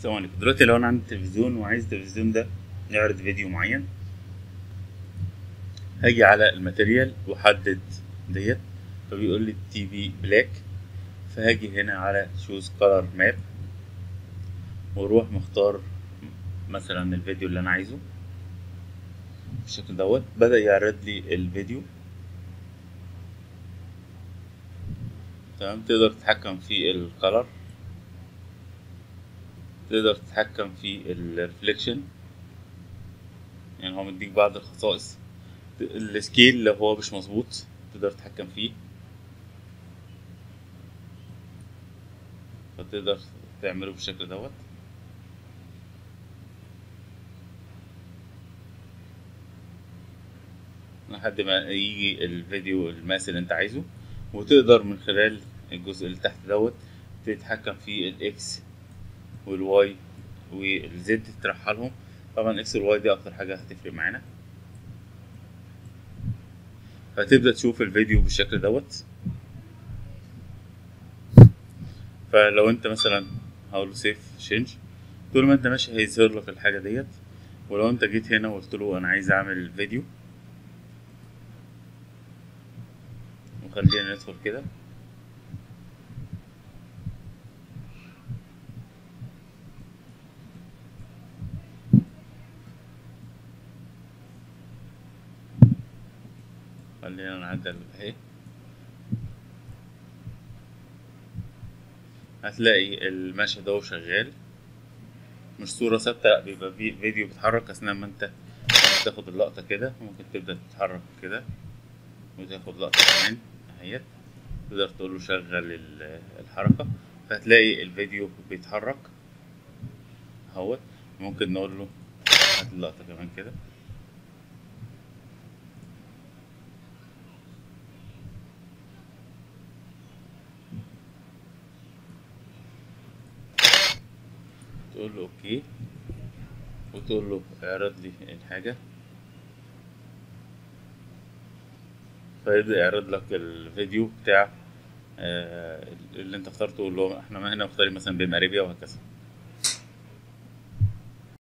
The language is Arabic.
السلام عليكم دلوقتي لو أنا عندي تلفزيون وعايز التلفزيون ده يعرض فيديو معين هاجي على ال material واحدد ديت فبيقول لي TV black فهاجي هنا على choose color map وأروح مختار مثلا الفيديو اللي أنا عايزه بالشكل دوت بدأ يعرض لي الفيديو. تمام؟ تقدر تتحكم في ال color تقدر تتحكم في ال reflection يعني هو مديك بعض الخصائص. ال scale لو هو مش مظبوط تقدر تتحكم فيه. فتقدر تعمله بالشكل دوت. لحد ما يجي الفيديو المقاس اللي انت عايزه. وتقدر من خلال الجزء اللي تحت دوت تتحكم في الاكس والواي والزد ترحلهم. طبعا ال X وال Y دي أكتر حاجة هتفرق معانا. فتبدا تشوف الفيديو بالشكل دوت. فلو أنت مثلا هقول save change طول ما أنت ماشي هيظهر لك الحاجة ديت. ولو أنت جيت هنا وقلت له أنا عايز أعمل فيديو وخلينا ندخل كده. خلينا نعدل اهي هتلاقي المشهد أهو شغال. مش صورة ثابتة لأ بيبقى في فيديو بيتحرك أثناء ما أنت تاخد اللقطة كده. ممكن تبدأ تتحرك كده وتاخد لقطة كمان أهيت. تقدر تقول له شغل الحركة. فهتلاقي الفيديو بيتحرك أهوت. ممكن نقول له هات اللقطة كمان كده. تقول له أوكي وتقول له اعرض لي الحاجة. فيبدأ يعرض لك الفيديو بتاع اللي انت اخترته اللي هو إحنا مختارين مثلا بماريبيا وهكذا.